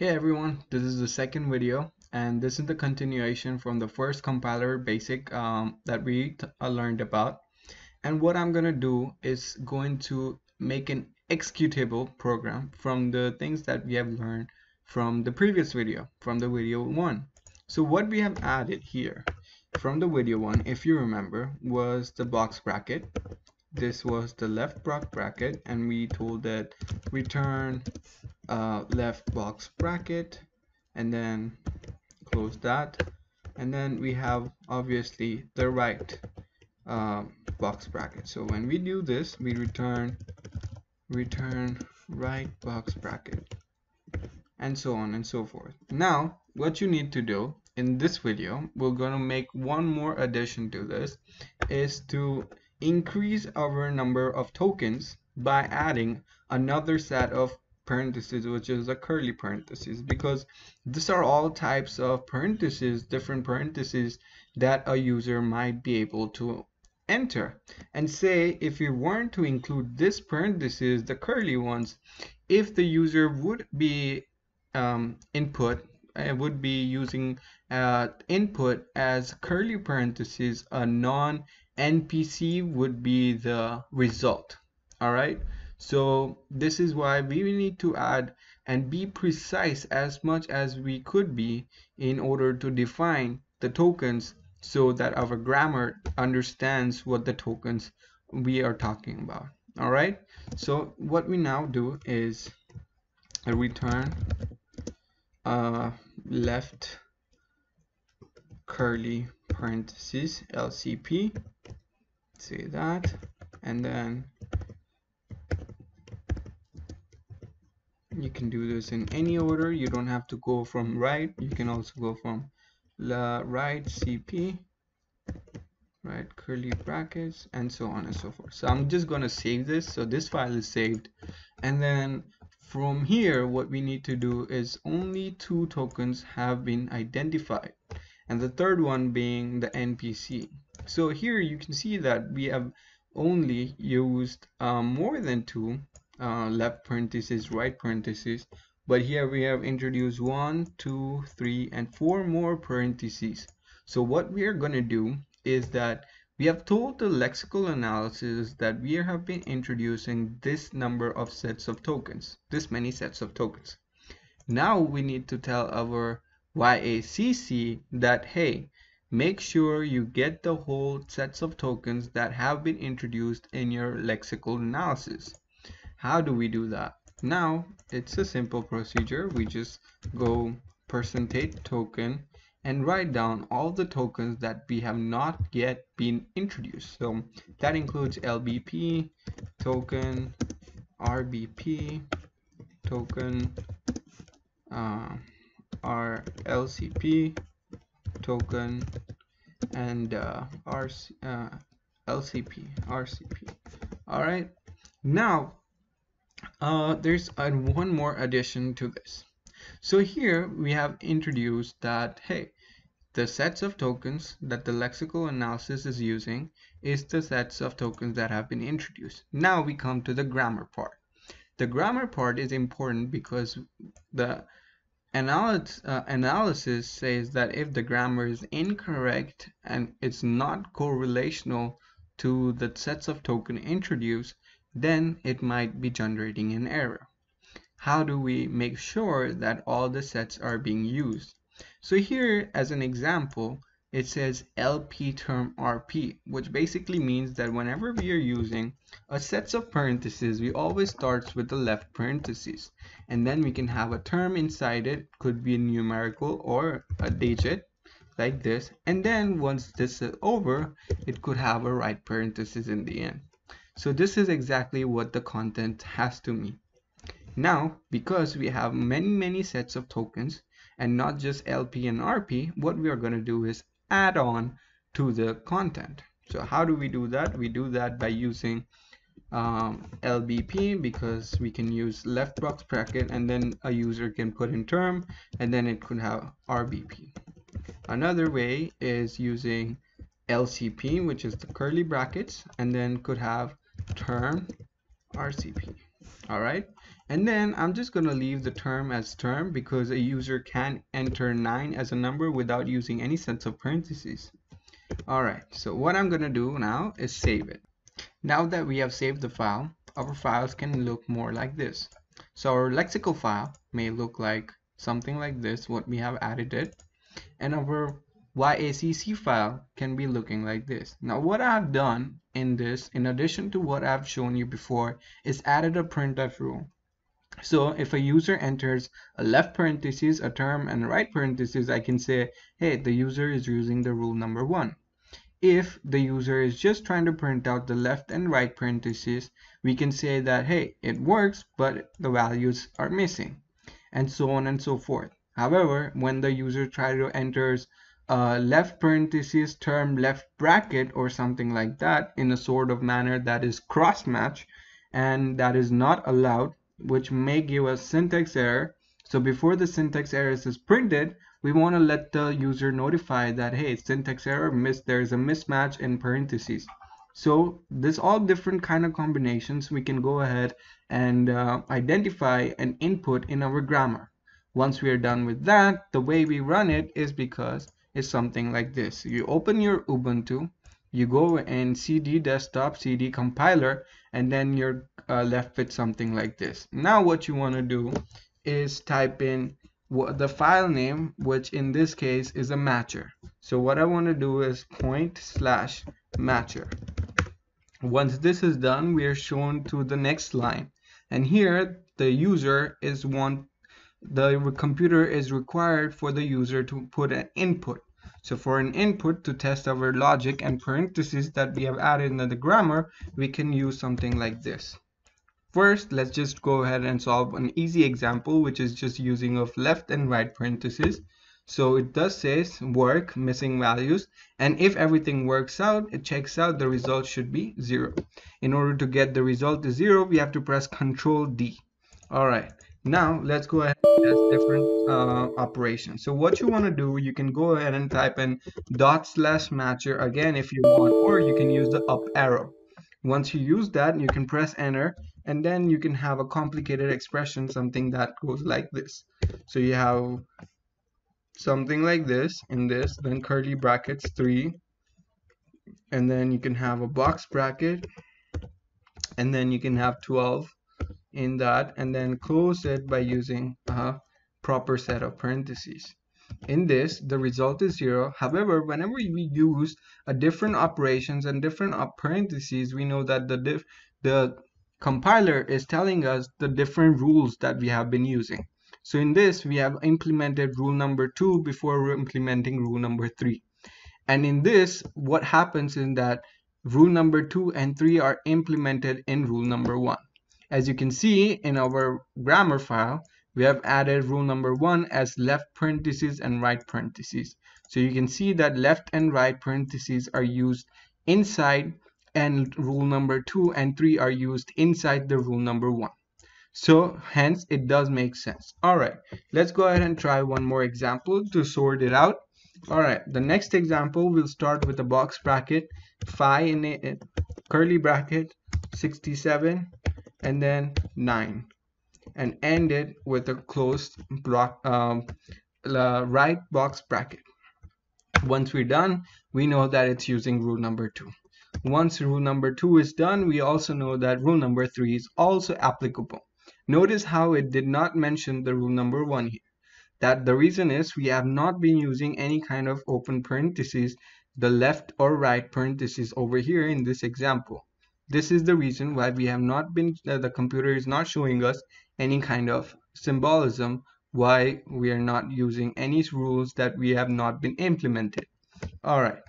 Hey everyone, this is the second video and this is the continuation from the first compiler basic um, that we uh, learned about. And what I'm gonna do is going to make an executable program from the things that we have learned from the previous video from the video one. So what we have added here from the video one if you remember was the box bracket. This was the left box bracket and we told that return uh, left box bracket and then close that. And then we have obviously the right uh, box bracket. So when we do this we return return right box bracket and so on and so forth. Now what you need to do in this video we're going to make one more addition to this is to increase our number of tokens by adding another set of parentheses which is a curly parentheses because these are all types of parentheses different parentheses that a user might be able to enter. And say if you weren't to include this parentheses the curly ones if the user would be um, input uh, would be using uh, input as curly parentheses a non NPC would be the result. All right so this is why we need to add and be precise as much as we could be in order to define the tokens so that our grammar understands what the tokens we are talking about. All right? So what we now do is return uh, left curly parentheses LCP say that and then you can do this in any order. You don't have to go from right. You can also go from the right cp right curly brackets and so on and so forth. So i'm just going to save this. So this file is saved. And then from here what we need to do is only two tokens have been identified. And the third one being the npc so here you can see that we have only used um, more than two uh, left parenthesis right parenthesis. But here we have introduced one two three and four more parentheses. So what we are going to do is that we have told the lexical analysis that we have been introducing this number of sets of tokens this many sets of tokens. Now we need to tell our YACC that hey make sure you get the whole sets of tokens that have been introduced in your lexical analysis how do we do that? Now it's a simple procedure. We just go percentage token and write down all the tokens that we have not yet been introduced. So that includes LBP token RBP token uh, our LCP token and uh, RC, uh, LCP RCP all right? Now uh, there's one more addition to this. So here we have introduced that, hey, the sets of tokens that the lexical analysis is using is the sets of tokens that have been introduced. Now we come to the grammar part. The grammar part is important because the analysis, uh, analysis says that if the grammar is incorrect and it's not correlational to the sets of token introduced, then it might be generating an error. How do we make sure that all the sets are being used? So here as an example, it says LP term RP, which basically means that whenever we are using a sets of parentheses, we always starts with the left parentheses. And then we can have a term inside it, could be a numerical or a digit, like this. And then once this is over, it could have a right parenthesis in the end. So this is exactly what the content has to mean. Now, because we have many, many sets of tokens and not just LP and RP, what we are going to do is add on to the content. So how do we do that? We do that by using um, LBP because we can use left box bracket and then a user can put in term and then it could have RBP. Another way is using LCP which is the curly brackets and then could have term RCP all right and then I'm just going to leave the term as term because a user can enter 9 as a number without using any sets of parentheses. Alright, so what I'm going to do now is save it. Now that we have saved the file, our files can look more like this. So our lexical file may look like something like this, what we have added it, and our YACC file can be looking like this. Now what I've done in this, in addition to what I've shown you before, is added a printf rule. So if a user enters a left parenthesis, a term, and a right parenthesis, I can say, hey, the user is using the rule number one. If the user is just trying to print out the left and right parentheses, we can say that, hey, it works, but the values are missing, and so on and so forth. However, when the user tries to enters a left parenthesis term left bracket or something like that in a sort of manner that is cross match and that is not allowed which may give us syntax error. So before the syntax error is printed, we want to let the user notify that, hey, syntax error, miss, there's a mismatch in parentheses. So this all different kind of combinations we can go ahead and uh, identify an input in our grammar. Once we are done with that, the way we run it is because it's something like this. You open your Ubuntu, you go and cd desktop cd compiler and then you're uh, left with something like this. Now what you want to do is type in the file name which in this case is a matcher. So what I want to do is point slash matcher. Once this is done we are shown to the next line. And here the user is one the computer is required for the user to put an input so for an input to test our logic and parentheses that we have added in the grammar, we can use something like this. First, let's just go ahead and solve an easy example, which is just using of left and right parentheses. So it does say work, missing values, and if everything works out, it checks out, the result should be zero. In order to get the result to zero, we have to press Control D. All right, now let's go ahead and test different uh, operations. So what you want to do, you can go ahead and type in dot slash matcher again if you want, or you can use the up arrow. Once you use that, you can press enter and then you can have a complicated expression, something that goes like this. So you have something like this in this, then curly brackets 3, and then you can have a box bracket, and then you can have 12 in that and then close it by using a proper set of parentheses. In this, the result is zero. However, whenever we use a different operations and different parentheses, we know that the the compiler is telling us the different rules that we have been using. So in this, we have implemented rule number two before implementing rule number three. And in this, what happens is that rule number two and three are implemented in rule number one. As you can see in our grammar file, we have added rule number one as left parentheses and right parentheses. So you can see that left and right parentheses are used inside and rule number two and three are used inside the rule number one. So hence it does make sense. All right, let's go ahead and try one more example to sort it out. All right, the next example will start with a box bracket, phi in a curly bracket, 67 and then 9 and end it with a closed block um, right box bracket. Once we're done we know that it's using rule number two. Once rule number two is done we also know that rule number three is also applicable. Notice how it did not mention the rule number one here. That the reason is we have not been using any kind of open parentheses the left or right parentheses over here in this example this is the reason why we have not been, uh, the computer is not showing us any kind of symbolism why we are not using any rules that we have not been implemented. Alright,